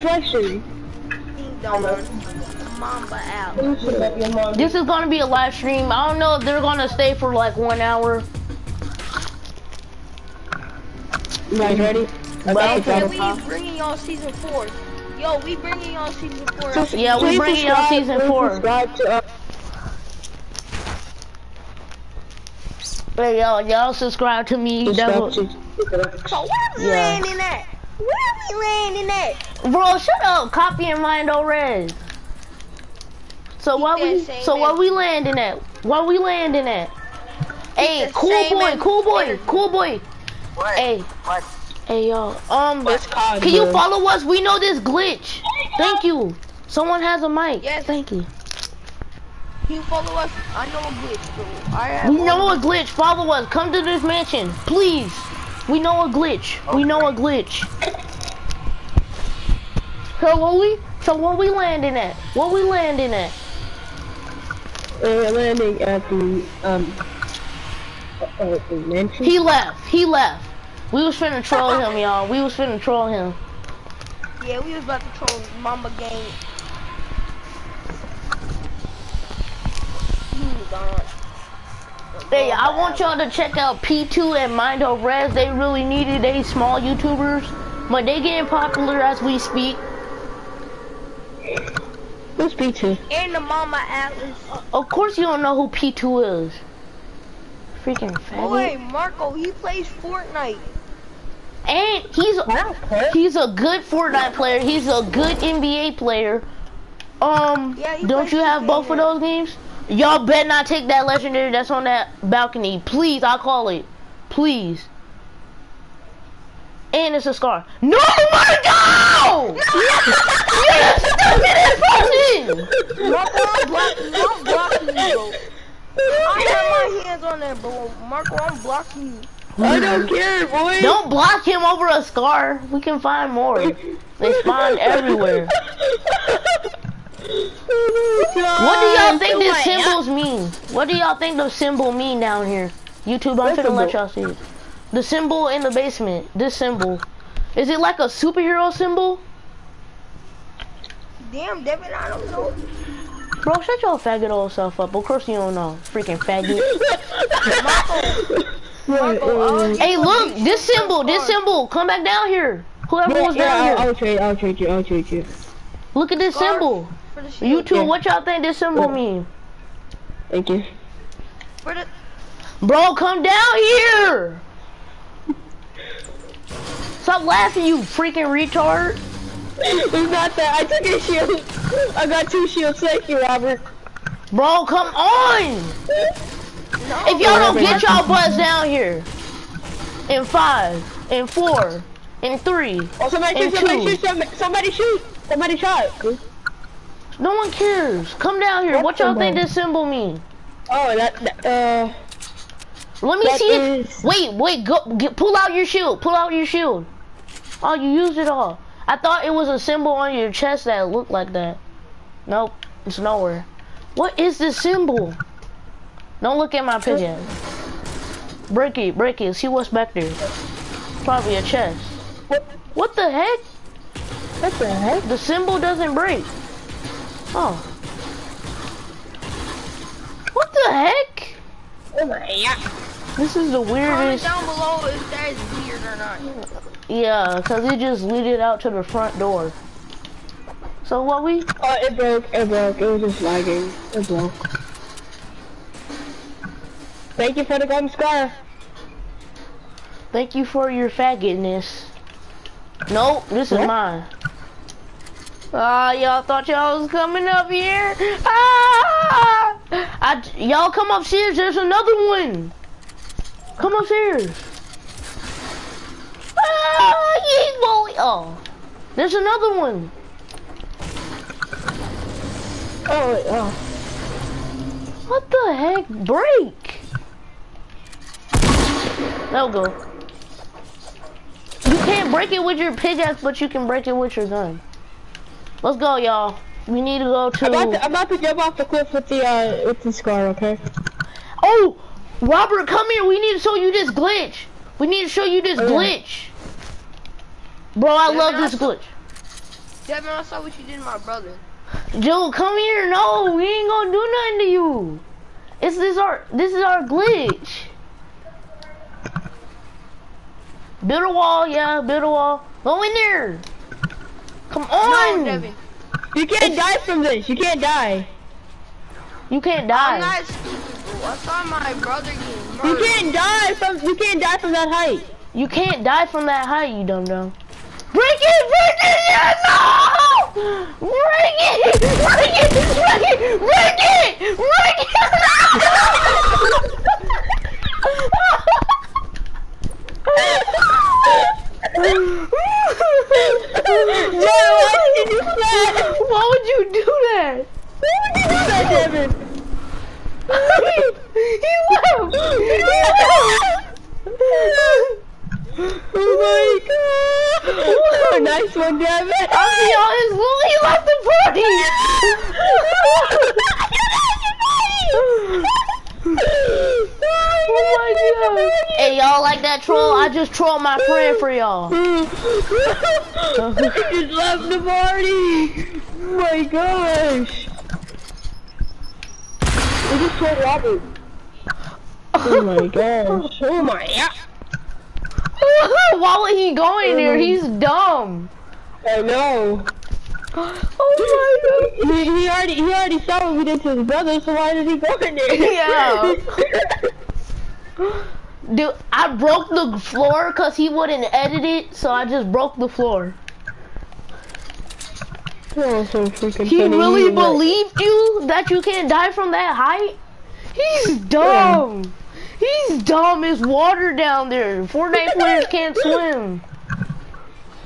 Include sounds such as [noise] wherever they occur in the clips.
Out. This is gonna be a live stream. I don't know if they're gonna stay for like one hour. You guys ready? Hey, can we bringing y'all season four? Yo, we bringing y'all season four. Yeah, we bringing y'all season four. subscribe to, uh, Hey, y'all, y'all subscribe to me. subscribe to- So where we Yeah. landing at? Where are we landing at? Bro, shut up. Copy and mind res. So Keep what we same so what we landing at? What we landing at? Hey, cool boy, cool boy, energy. cool boy. What? Hey, What? hey, y'all. Um, It's COD, can you bro. follow us? We know this glitch. Thank you. Someone has a mic. Yes. Thank you. Can you follow us? I know a glitch, bro. I have We know a glitch. Follow us. Come to this mansion, please. We know a glitch. We know a glitch. So what we? So what we landing at? What we landing at? We're landing at the, um, uh, uh, the mansion. He left. He left. We was finna troll him, y'all. We was finna troll him. Yeah, we was about to troll Mamba gang. Gone. Hey, I want y'all to check out P2 and Mind of Res. They really needed a small YouTubers, but they getting popular as we speak. Who's P2? And the Mama Atlas. Of course you don't know who P2 is. Freaking faggot. Boy, Marco, he plays Fortnite. And he's I don't care. he's a good Fortnite player. He's a good NBA player. Um, Yeah, don't you have both of those games? Y'all better not take that legendary that's on that balcony. Please, I'll call it. Please. And it's a scar. No, my God! [laughs] Yes, stupid person! Marco, I'm blocking you. I'm blocking you, bro. I have my hands on that, bro. Marco, I'm blocking you. I don't care, boy. Don't block him over a scar. We can find more. They spawn [laughs] everywhere. What do y'all think the symbols mean? What do y'all think the symbol mean down here? YouTube, I'm finna let y'all see it. The symbol in the basement. This symbol. Is it like a superhero symbol? Damn, Deven, I don't know. Bro, shut your faggot old self up. Of course you don't know. Freaking faggot. [laughs] Marco, I'll um, hey, give you a look, this symbol, this symbol. Come back down here. Whoever Yeah, was yeah, down I'll, here. I'll trade, I'll trade you, I'll trade you. Look at this Scar symbol. For the shield. YouTube, Yeah. what y'all think this symbol Yeah. mean? Thank you. For the, Bro, come down here! [laughs] Stop laughing, you freaking retard. It's not that. I took a shield. I got two shields. Thank you, Robert. Bro, come on! no. If y'all don't get y'all butts down here. In five, in four, in three. Oh, somebody And shoot, somebody two. shoot, somebody, somebody shoot. Somebody shot. No one cares. Come down here. What What y'all think this symbol mean? Oh, that, that uh, Let me That see if. is- Wait, wait, go. Get, pull out your shield. Pull out your shield. Oh, you used it all. I thought it was a symbol on your chest that looked like that. Nope, it's nowhere. What is this symbol? Don't look at my pickaxe. Break it, break it. See what's back there. Probably a chest. what, What the heck? what the heck? The symbol doesn't break. Oh. What the heck? Oh my god. This is the weirdest. Comment weirdest. down below if that is weird or not. Yeah, cause it just leaded out to the front door. So what we? Oh, it broke, it broke. It was just lagging. It broke. Thank you for the golden scar. Thank you for your faggotness. Nope, this is mine. Ah, y'all thought y'all was coming up here? Ah! I, y'all come upstairs. There's another one. Come upstairs. Ah, yay, boy. Oh, there's another one. Oh, wait, oh. What the heck? Break. We go. You can't break it with your pickaxe, but you can break it with your gun. Let's go, y'all. We need to go to. I'm about to, I'm about to jump off the cliff with the, uh, with the scar, okay? Oh, Robert, come here. We need to show you this glitch. We need to show you this glitch. Bro, I love this glitch. Deven, I saw what you did to my brother. Joe, come here. No, we ain't gonna do nothing to you. It's this our this is our glitch. Build a wall, yeah, build a wall. Go in there. Come on. No, Deven. You can't die from this. You can't die. You can't I'm die. Not stupid. I saw my brother getting You can't die from. You can't die from that height. You can't die from that height, you dumb dumb. Break it! Break it! Yeah, no! Break it! Break it! Break it! Break it! Break why did you do that? Why would you do that? Why would you do that, Deven? he left! He left! Oh my god! nice one, Deven. I see all his he left the party! [laughs] Oh my god! Hey, y'all like that troll? I just trolled my friend for y'all. [laughs] just left the party. Oh my gosh. We just told Robert. [laughs] Oh my gosh. Oh my god. Why would he go in there? Mm-hmm. He's dumb. I know. [gasps] Oh my He, he already he already saw what we did to his brother, so why did he go in there? [laughs] Yeah. [laughs] Dude, I broke the floor because he wouldn't edit it, so I just broke the floor. Oh, so He really believed you that you can't die from that height? He's dumb. He's dumb. It's water down there. Fortnite players can't [laughs] swim.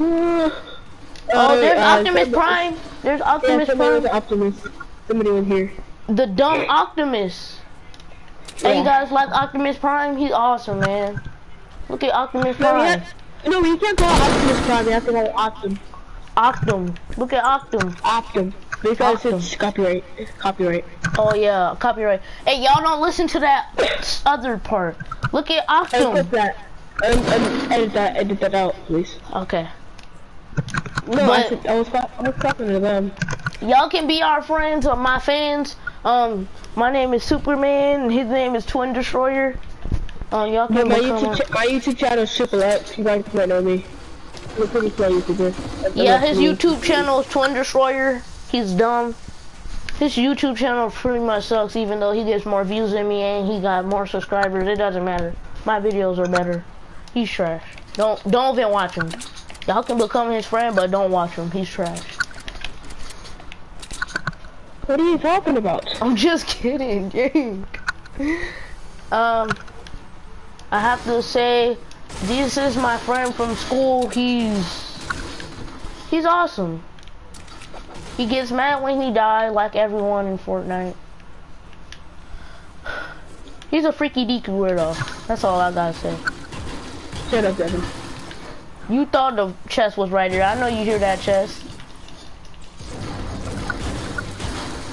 Oh, there's Uh, Optimus somebody- Prime. There's Optimus was Prime. Optimus. Somebody was here. The dumb Optimus. Hey, you guys like Optimus Prime? He's awesome, man. Look at Optimus No, we Prime. have, no, we can't call Optimus Prime. We have to call Optum. Octum. Look at Octum. Optum. Because Optum. it's copyright. It's copyright. Oh yeah, copyright. Hey, y'all don't listen to that [coughs] other part. Look at Octum. that. Um, um, edit that. Edit that out, please. Okay. No, I, But- I was I was talking to them. Y'all can be our friends or my fans. Um, my name is Superman, and his name is Twin Destroyer. Uh, y'all can my. YouTube, my YouTube channel is Triple X. You guys might know me. I'm a pretty slow YouTuber. Yeah, his YouTube channel is Twin Destroyer. He's dumb. His YouTube channel pretty much sucks, even though he gets more views than me and he got more subscribers. It doesn't matter. My videos are better. He's trash. Don't don't even watch him. Y'all can become his friend, but don't watch him. He's trash. What are you talking about? I'm just kidding, gang. Um, I have to say, this is my friend from school. He's he's awesome. He gets mad when he dies, like everyone in Fortnite. He's a freaky deaky weirdo. That's all I gotta say. Shut up, Deven. You thought the chest was right here. I know you hear that chest.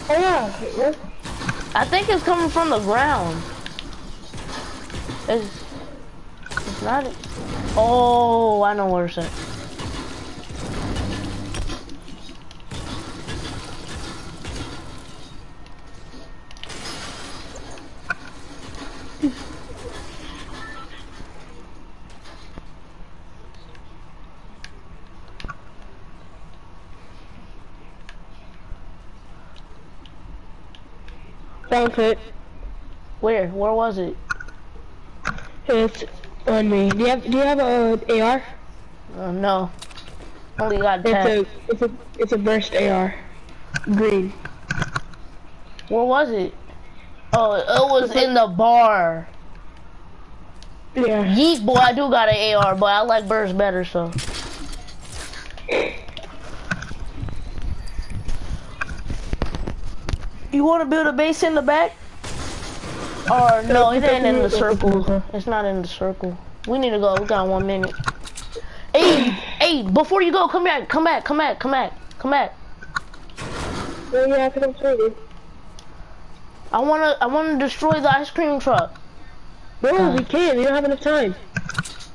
Oh yeah. I think it's coming from the ground. It's, it's not. Oh, I know where it's at. Found it. Where? Where was it? It's on me. Do you have Do you have a AR? Uh, no. Only got It's a It's a It's a burst AR. Green. Where was it? Oh, it was in the bar. Yeah. Yeet, boy, I do got an AR, but I like burst better, so. You want to build a base in the back? Or [laughs] no, it ain't in the [laughs] circle. Mm-hmm. It's not in the circle. We need to go. We got one minute. Hey, hey! Before you go, come back, come back, come back, come back, come back. Oh yeah, I'm. I wanna, I wanna destroy the ice cream truck. No, we can't. We don't have enough time.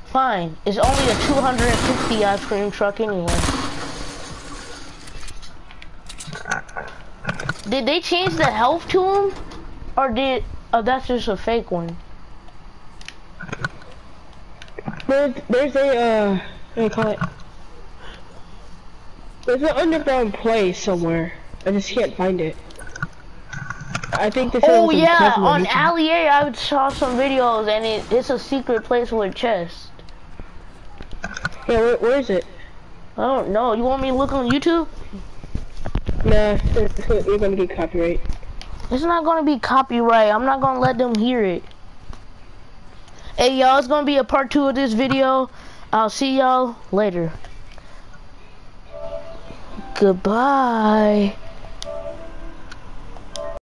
Fine. It's only a 250 ice cream truck anyway. Did they change the health to him? Or did, oh, that's just a fake one. There's, there's a, uh, what do you call it? There's an underground place somewhere. I just can't find it. I think this Oh yeah, on Alley A I saw some videos and it, it's a secret place with a chest. Yeah, where, where is it? I don't know. You want me to look on YouTube? Nah, you're gonna get copyright. It's not gonna be copyright. I'm not gonna let them hear it. Hey y'all, it's gonna be a part two of this video. I'll see y'all later. Goodbye.